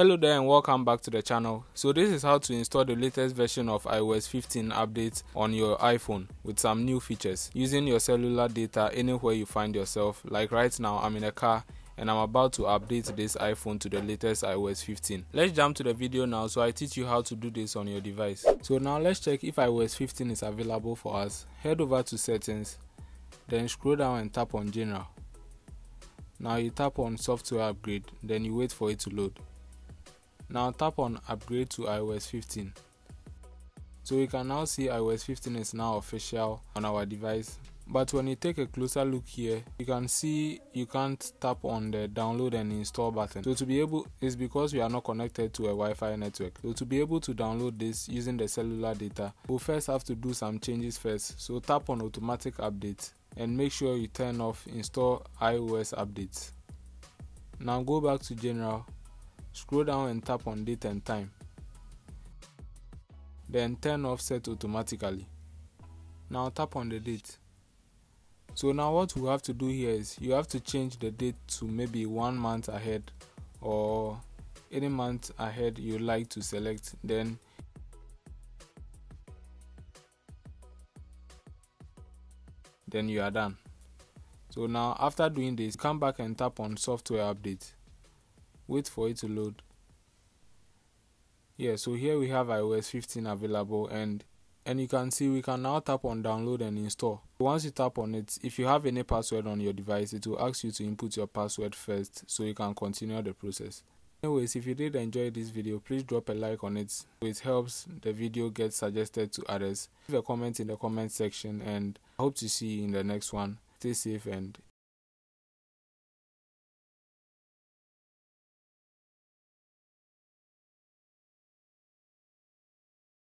Hello there and welcome back to the channel. So this is how to install the latest version of iOS 15 update on your iPhone with some new features using your cellular data anywhere you find yourself. Like right now I'm in a car and I'm about to update this iPhone to the latest iOS 15. Let's jump to the video now so I teach you how to do this on your device. So now let's check if iOS 15 is available for us. Head over to settings, then scroll down and tap on general. Now you tap on software upgrade, then you wait for it to load. Now tap on upgrade to iOS 15. So we can now see iOS 15 is now official on our device. But when you take a closer look here, you can see you can't tap on the download and install button. So to be able, it's because we are not connected to a Wi-Fi network. So to be able to download this using the cellular data, we'll first have to do some changes first. So tap on automatic update and make sure you turn off install iOS updates. Now go back to general, scroll down and tap on date and time. Then turn off set automatically. Now tap on the date. So now what we have to do here is you have to change the date to maybe one month ahead or any month ahead you like to select then then you are done so now after doing this come back and tap on software update wait for it to load. Yeah so here we have ios 15 available and and you can see we can now tap on download and install. Once you tap on it if you have any password on your device it will ask you to input your password first so you can continue the process. Anyways if you did enjoy this video please drop a like on it. It helps the video get suggested to others. Leave a comment in the comment section and i hope to see you in the next one. Stay safe and